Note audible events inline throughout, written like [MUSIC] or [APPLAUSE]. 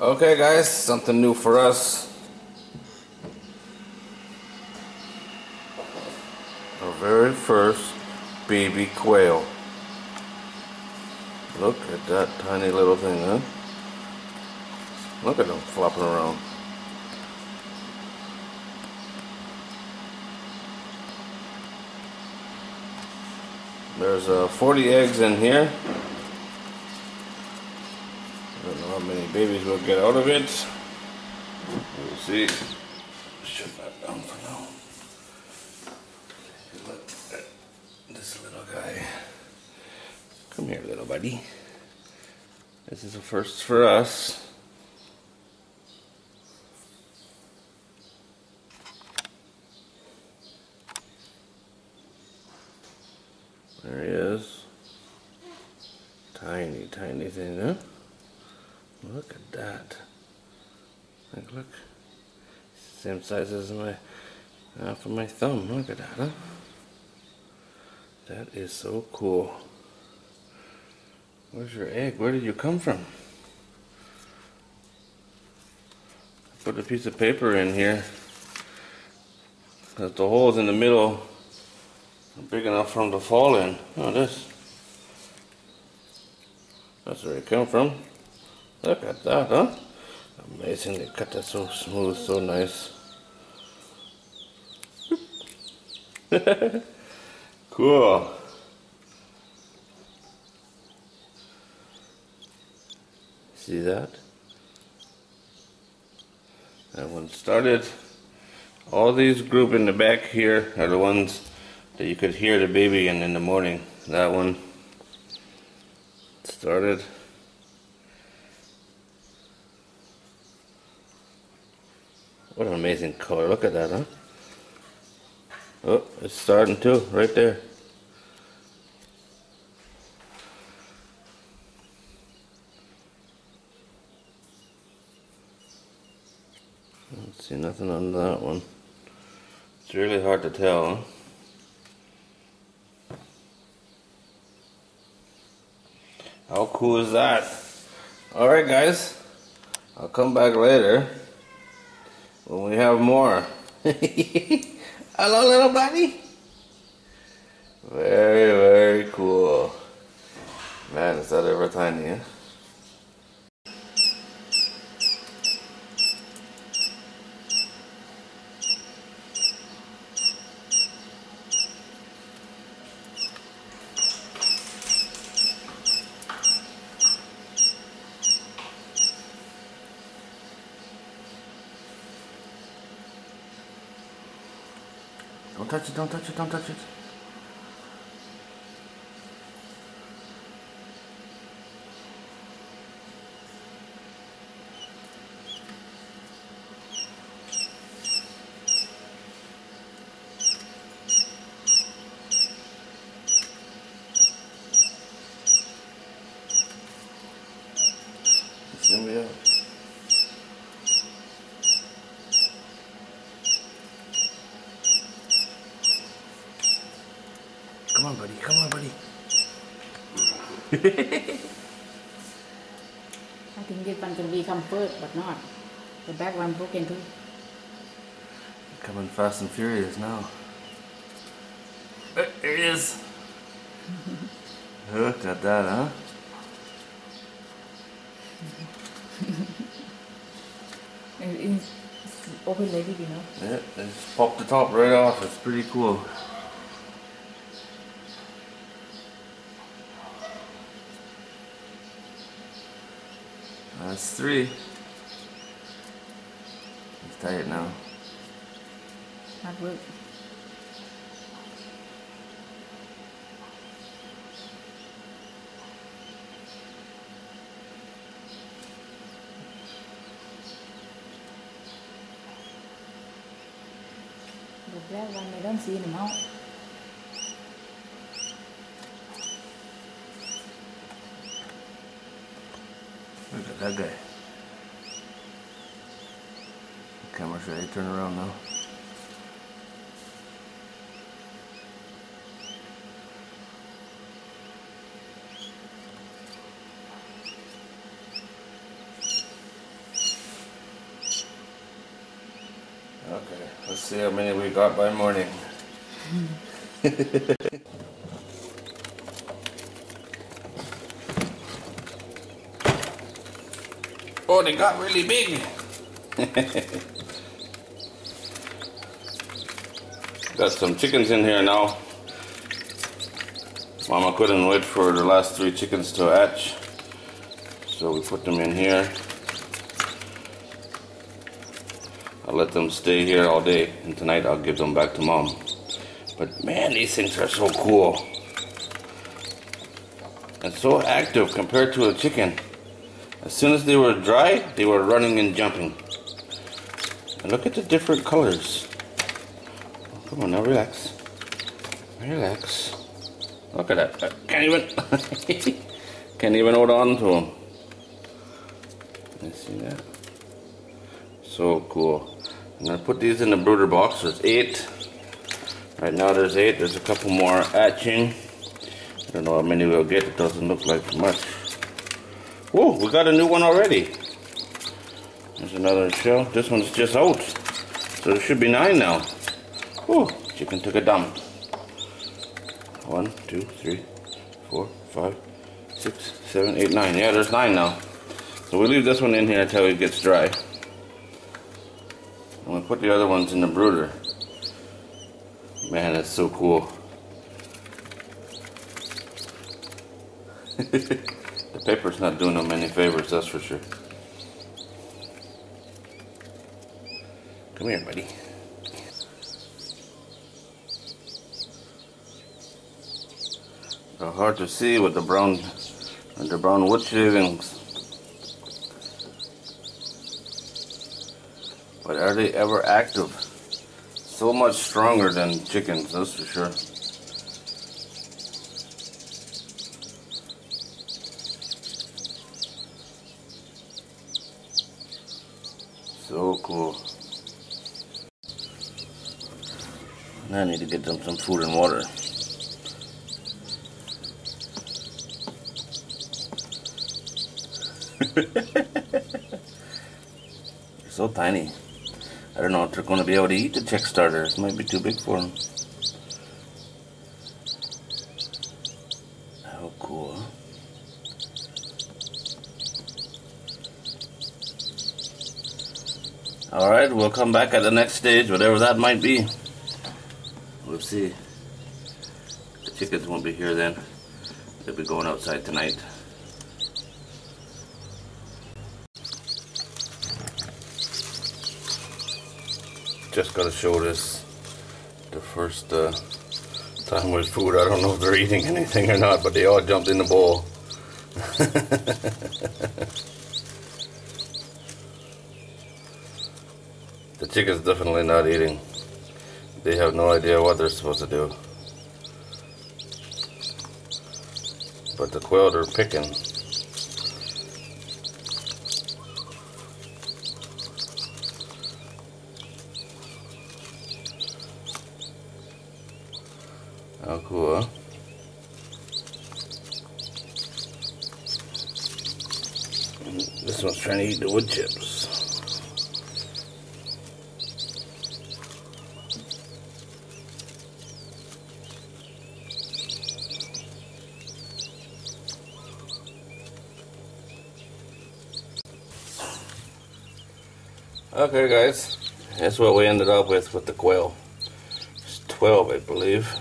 Okay guys, something new for us. Our very first baby quail. Look at that tiny little thing, huh? Look at them flopping around. There's uh, 40 eggs in here. How many babies we'll get out of it. We'll see. Shut that down for now. Look at this little guy. Come here, little buddy. This is a first for us. There he is. Tiny, tiny thing, huh? Look at that. Like, look. Same size as my, uh, half of my thumb. Look at that, huh? That is so cool. Where's your egg? Where did you come from? Put a piece of paper in here. Cause the holes in the middle are big enough for them to fall in. Oh, this. That's where it come from. Look at that, huh? Amazing, they cut that so smooth, so nice. [LAUGHS] cool. See that? That one started. All these group in the back here are the ones that you could hear the baby in in the morning. That one started. What an amazing color. Look at that, huh? Oh, it's starting too, right there. Don't see nothing on that one. It's really hard to tell, huh? How cool is that? Alright guys, I'll come back later we have more. [LAUGHS] Hello little buddy. Very, very cool. Man, is that ever tiny, huh? Touch it, don't touch it, don't touch it. It's gonna be out. Come on, buddy. Come on, buddy. I think this one can be comfort, but not. The back one broken too. Coming fast and furious now. There he is. [LAUGHS] Look at that, huh? [LAUGHS] It is open like it, you know. Yeah, they just popped the top right off. It's pretty cool. That's three. Let's tie it now. Hard work. The black one I don't see. Look that guy. Camera shy, turn around now. Okay, let's see how many we got by morning. [LAUGHS] they got really big. [LAUGHS] got some chickens in here now. Mama couldn't wait for the last three chickens to hatch. So we put them in here. I'll let them stay here all day and tonight I'll give them back to mom. But man, these things are so cool. And so active compared to a chicken. As soon as they were dry, they were running and jumping. And look at the different colors. Come on now, relax. Relax. Look at that. I can't even [LAUGHS] can't even hold on to them. You see that? So cool. I'm gonna put these in the brooder box. There's eight. Right now there's eight. There's a couple more hatching. I don't know how many we'll get. It doesn't look like much. Whoa, we got a new one already. There's another shell. This one's just out. So there should be nine now. Whoa, chicken took a dump. One, two, three, four, five, six, seven, eight, nine. Yeah, there's nine now. So we leave this one in here until it gets dry. And we put the other ones in the brooder. Man, that's so cool. [LAUGHS] the paper's not doing them any favors, that's for sure. Come here, buddy. They're hard to see with the brown with the brown wood shavings. But are they ever active? So much stronger than chickens, that's for sure. So cool. Now I need to get them some food and water. [LAUGHS] so tiny. I don't know if they're going to be able to eat the chick starters. Might be too big for them. How cool. huh? Alright, we'll come back at the next stage, whatever that might be. We'll see. The chickens won't be here then. They'll be going outside tonight. Just gotta show this the first uh, time with food. I don't know if they're eating anything or not, but they all jumped in the bowl. [LAUGHS] the chicken's definitely not eating. They have no idea what they're supposed to do. But the quail are picking. How cool, huh? This one's trying to eat the wood chips. Okay, guys, that's what we ended up with with the quail. It's 12, I believe.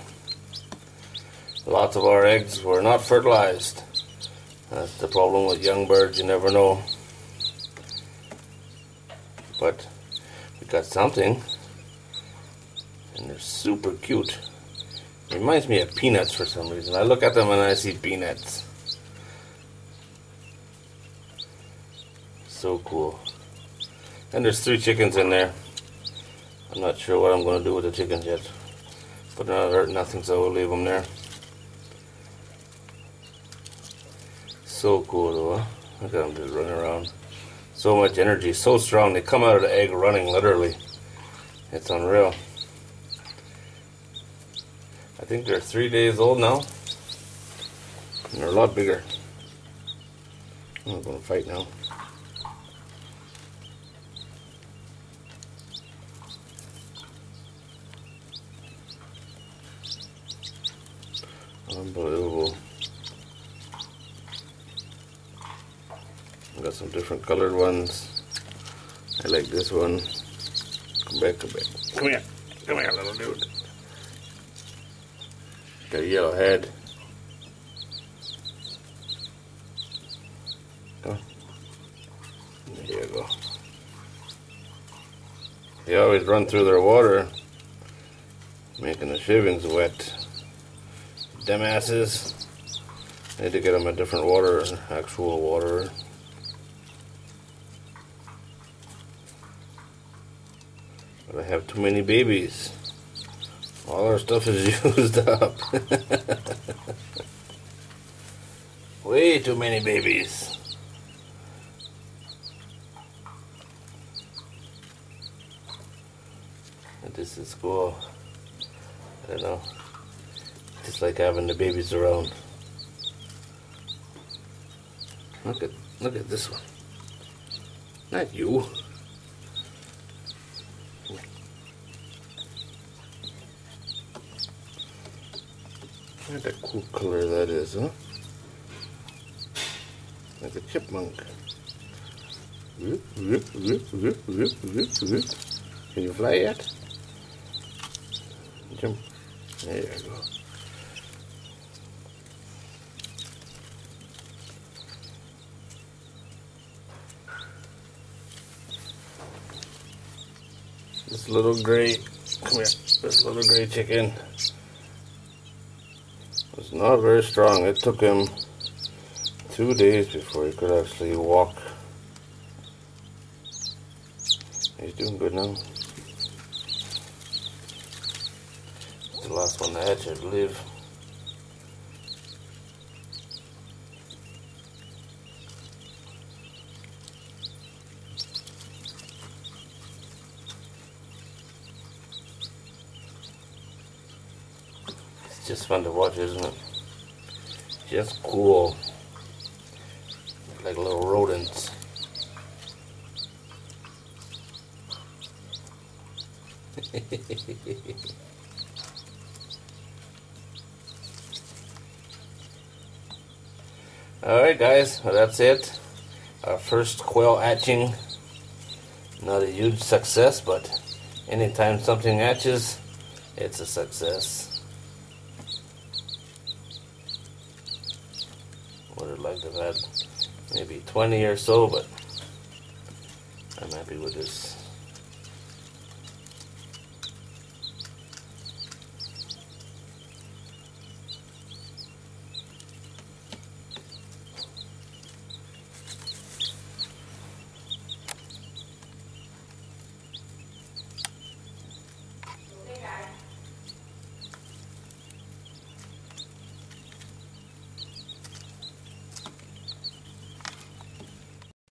Lots of our eggs were not fertilized. That's the problem with young birds, you never know. But we got something, and they're super cute. Reminds me of peanuts for some reason. I look at them and I see peanuts. So cool. And there's three chickens in there. I'm not sure what I'm going to do with the chickens yet. But they're not hurt nothing, so we'll leave them there. So cool though, huh? Look at them just running around. So much energy, so strong. They come out of the egg running, literally. It's unreal. I think they're three days old now. And they're a lot bigger. I'm going to fight now. Unbelievable. Got some different colored ones. I like this one. Come back, come back. Come here. Come here, little dude. Got a yellow head. Come on. There you go. They always run through their water, making the shavings wet. Dumbasses. Need to get them a different water, actual water. But I have too many babies. All our stuff is [LAUGHS] used up. [LAUGHS] Way too many babies. And this is cool. I don't know. Just like having the babies around. Look at look at this one. Not you. Look at that cool color that is, huh? Like a chipmunk. Can you fly yet? Jump. There you go. This little gray, come here, this little gray chicken was not very strong. It took him two days before he could actually walk. He's doing good now. The last one to hatch, I believe. It's just fun to watch, isn't it? Just cool. Like little rodents. [LAUGHS] Alright guys, well, that's it. Our first quail hatching. Not a huge success, but anytime something hatches, it's a success. Would have liked to have had maybe 20 or so, but I'm happy with this.